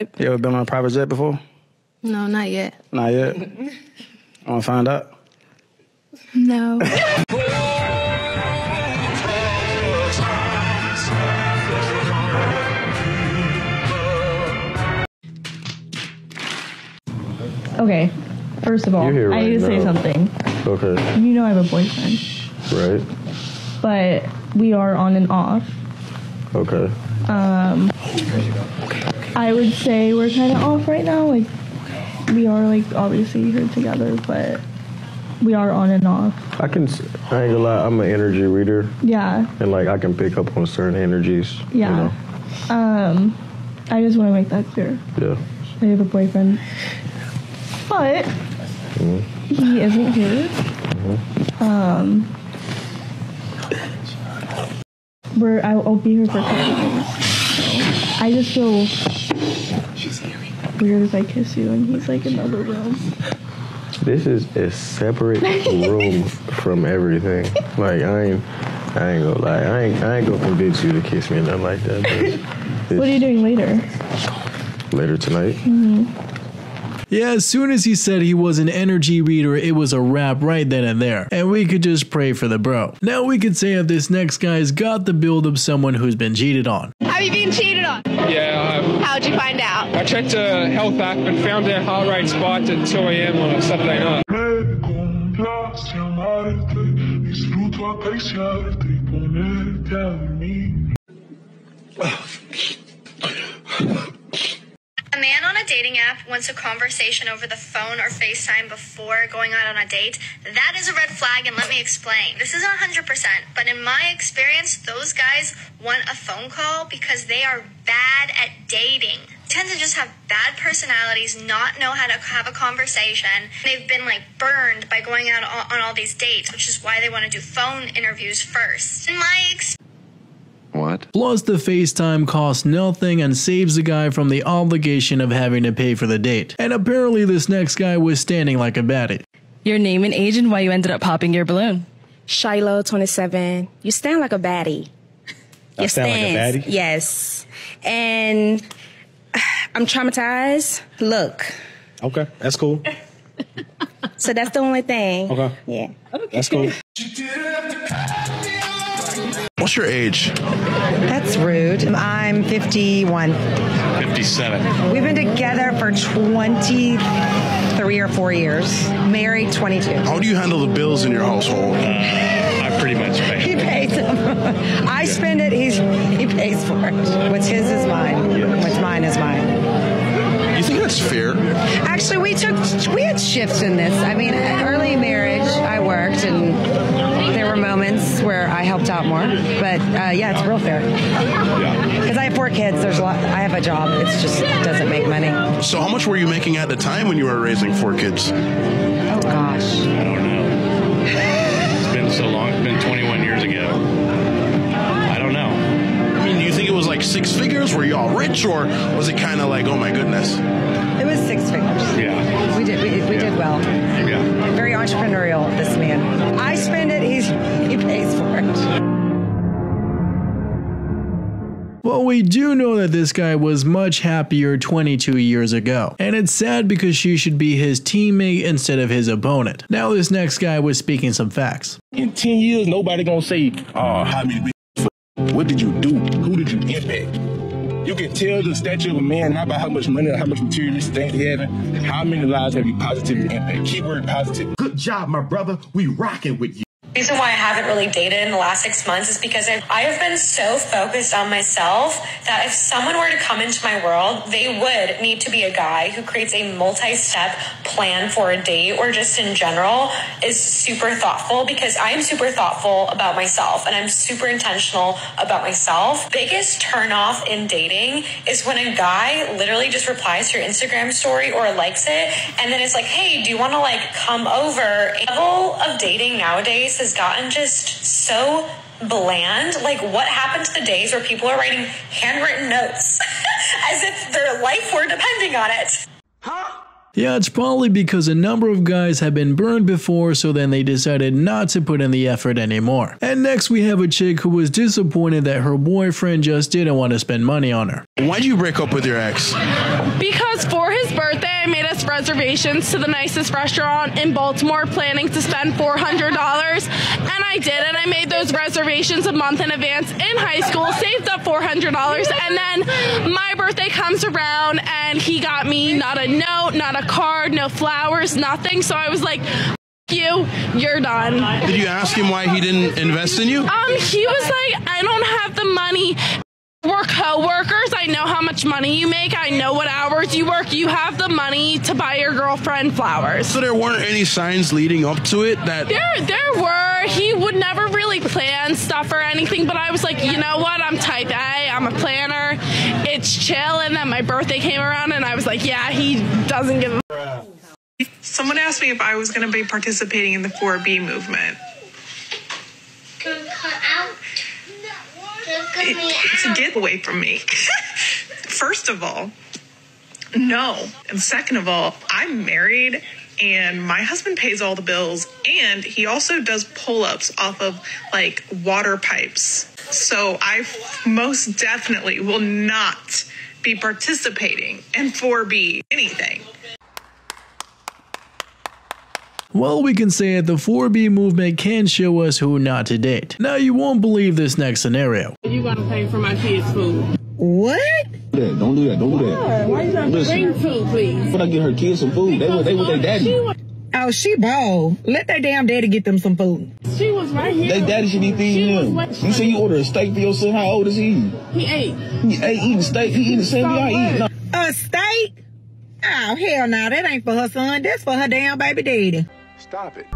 You ever been on a private jet before? No, not yet. Not yet. I want to find out. No. Okay, first of all, You're here I need to right say now. something. Okay. You know I have a boyfriend, Right. but we are on and off. Okay. Um, I would say we're kind of off right now. Like, we are like obviously here together, but we are on and off. I can. s- I ain't gonna lie. I'm an energy reader, Yeah, and like I can pick up on certain energies. you yeah. know? Um, I just want to make that clear. Yeah. I have a boyfriend, but Mhm. he isn't here. Um, we're I'll, I'll be here for a couple days. So I just feel weird if I kiss you and he's like in another room. This is a separate room from everything. Like I ain't. I ain't gonna lie. I ain't. I ain't gonna convince you to kiss me or nothing like that. But What are you doing later? later tonight. Mm-hmm. Yeah, as soon as he said he was an energy reader, it was a wrap right then and there. And we could just pray for the bro. Now we could say if this next guy's got the build of someone who's been cheated on. Have you been cheated on? Yeah, I, How'd you find out? I checked a health app and found their heart rate spiked at 2 a.m. on a Saturday night. Disfruto acariciarte y ponerte a dormir. A man on a dating app wants a conversation over the phone or FaceTime before going out on a date. That is a red flag, and let me explain. This isn't 100%, but in my experience, those guys want a phone call because they are bad at dating. Tend to just have bad personalities, not know how to have a conversation. They've been like burned by going out on on all these dates, which is why they want to do phone interviews first. In my experience, What? Plus, the FaceTime costs nothing and saves the guy from the obligation of having to pay for the date. And apparently, this next guy was standing like a baddie. Your name and age and why you ended up popping your balloon. Shiloh, 27. You stand like a baddie. I Your stand like a baddie? Yes. And I'm traumatized. Look. Okay, that's cool. So that's the only thing. Okay. Yeah. That's cool. What's your age? That's rude. I'm 51. 57. We've been together for 23 or 4 years. Married 22. How do you handle the bills in your household? Uh, I pretty much pay. He pays them. I spend it, he's, he pays for it. What's his is mine. What's mine is mine. You think that's fair? Actually, we took, we had shifts in this. I mean, early marriage, I worked and there were moments where I helped out more. But uh, yeah, it's real fair. Because I have four kids. There's a lot, I have a job. It just, doesn't make money. So how much were you making at the time when you were raising four kids? Oh gosh. I don't know. It's been so long. It's been 21 years ago. Like six figures? Were you all rich, or was it kind of like, oh my goodness? It was six figures. Yeah. We did, we, we did well. Yeah. Very entrepreneurial, this man. I spend it, he's, he pays for it. Well, we do know that this guy was much happier 22 years ago, and it's sad because she should be his teammate instead of his opponent. Now, this next guy was speaking some facts. In 10 years, nobody gonna say, oh, how many what did you do? Who did you impact? You can tell the stature of a man not by how much money or how much materialistic things he having. How many lives have you positively impacted? Keyword positive. Good job, my brother. We rocking with you. Reason why I haven't really dated in the last six months is because I've, I have been so focused on myself that if someone were to come into my world, they would need to be a guy who creates a multi step plan for a date or just in general is super thoughtful because I am super thoughtful about myself and I'm super intentional about myself. Biggest turn off in dating is when a guy literally just replies to your Instagram story or likes it and then it's like, hey, do you want to like come over? Level of dating nowadays has gotten just so bland. Like, what happened to the days where people are writing handwritten notes as if their life were depending on it? Huh? Yeah, it's probably because a number of guys have been burned before, so then they decided not to put in the effort anymore. And next we have a chick who was disappointed that her boyfriend just didn't want to spend money on her. Why'd you break up with your ex? Because for his birthday, I made us reservations to the nicest restaurant in Baltimore, planning to spend $400. And I did, and I made those reservations a month in advance in high school, saved up $400, and then my birthday comes around, and he got me not a note, not a card, no flowers, nothing. So I was like, you, you're done. Did you ask him why he didn't invest in you? Um, he was like, I don't have the money. We're co-workers. I know how much money you make. I know what hours you work. You have the money to buy your girlfriend flowers. So there weren't any signs leading up to it that There, there were. He would never really plan stuff or anything, but I was like, you know what? I'm type A. I'm a planner. It's chill. And then my birthday came around, and I was like, yeah, he doesn't give a. Someone asked me if I was going to be participating in the 4B movement. It- it's a giveaway from me. First of all, no. And second of all, I'm married and my husband pays all the bills and he also does pull ups off of like water pipes. So I most definitely will not be participating in 4B anything. Well, we can say that the 4B movement can show us who not to date. Now, you won't believe this next scenario. You gotta pay for my kids' food. What? Yeah, don't do that. Don't do that. Why you not Listen. bring food, please? When I get her kids some food, they with they with their daddy. Uh, oh, she bald. Let their damn daddy get them some food. She was right here. They daddy should be feeding them. You say you order a steak for your son. How old is he? He ate. He ate eating steak. He eating the same thing I eat. No. A steak? Oh, hell no. That ain't for her son. That's for her damn baby daddy. Stop it.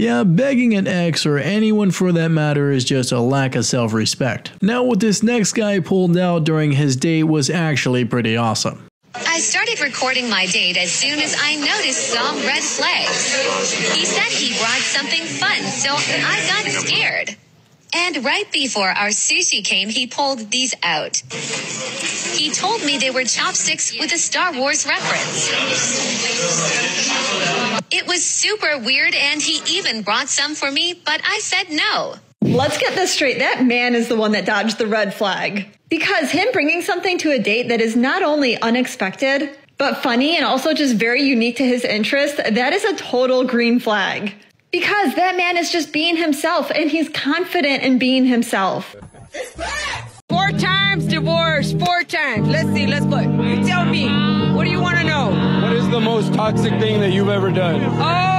Yeah, begging an ex or anyone for that matter is just a lack of self respect. Now, what this next guy pulled out during his date was actually pretty awesome. I started recording my date as soon as I noticed some red flags. He said he brought something fun, so I got scared. And right before our sushi came, he pulled these out. He told me they were chopsticks with a Star Wars reference. It was super weird, and he even brought some for me, but I said no. Let's get this straight. That man is the one that dodged the red flag. Because him bringing something to a date that is not only unexpected, but funny and also just very unique to his interest, that is a total green flag. Because that man is just being himself and he's confident in being himself. Four times divorce, four times. Let's see, let's put. You tell me, what do you want to know? What is the most toxic thing that you've ever done?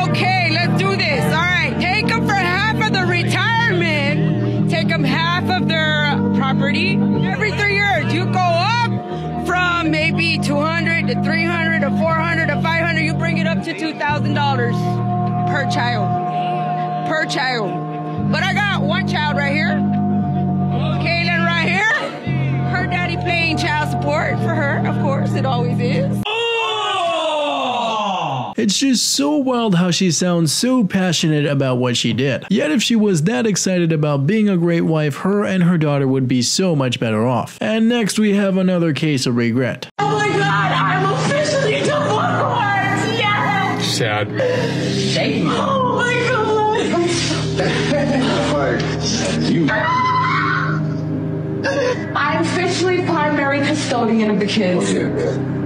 Okay, let's do this. All right, take them for half of the retirement. Take them half of their property. Every three years, you go up from maybe 200 to 300 to 400 to 500. You bring it up to $2,000 per child. Per child. But I got one child right here. Kaylin right here. Her daddy paying child support for her, of course, it always is. It's just so wild how she sounds so passionate about what she did. Yet, if she was that excited about being a great wife, her and her daughter would be so much better off. And next, we have another case of regret. Sad. Oh my god! I'm officially primary custodian of the kids.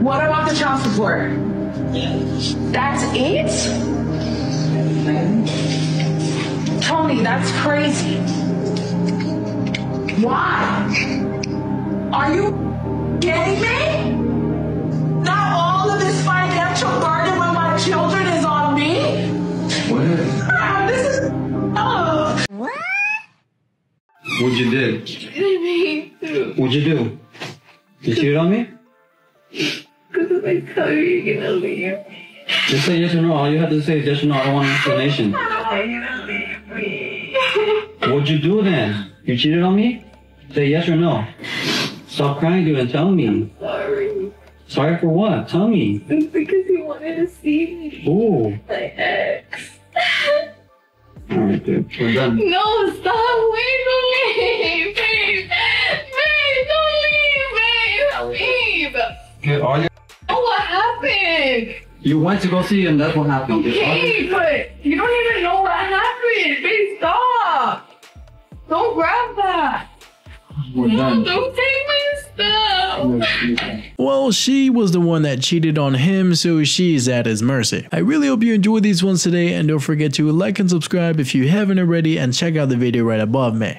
What about the child support? That's it? Tony, that's crazy. Why? Are you kidding me? Not all of this financial burden when my children What'd you do? What'd you do? You cheated on me? Because I tell you you're gonna leave me. Just say yes or no. All you have to say is yes or no. I don't want an explanation. You're gonna leave me. What'd you do then? You cheated on me? Say yes or no. Stop crying, dude, and tell me. Sorry. Sorry for what? Tell me. It's because you wanted to see me. Ooh. My ex. Dude. We're done. No, stop. Wait, don't leave. Babe. Babe, don't leave, babe. Leave. Okay, all your Oh, what happened? you went to go see him. That's what happened. dude. All your- Okay, but you don't even know what happened. Babe, stop. Don't grab that. We're No, done. don't take my stuff. Well, she was the one that cheated on him, so she's at his mercy. I really hope you enjoyed these ones today, and don't forget to like and subscribe if you haven't already, and check out the video right above me.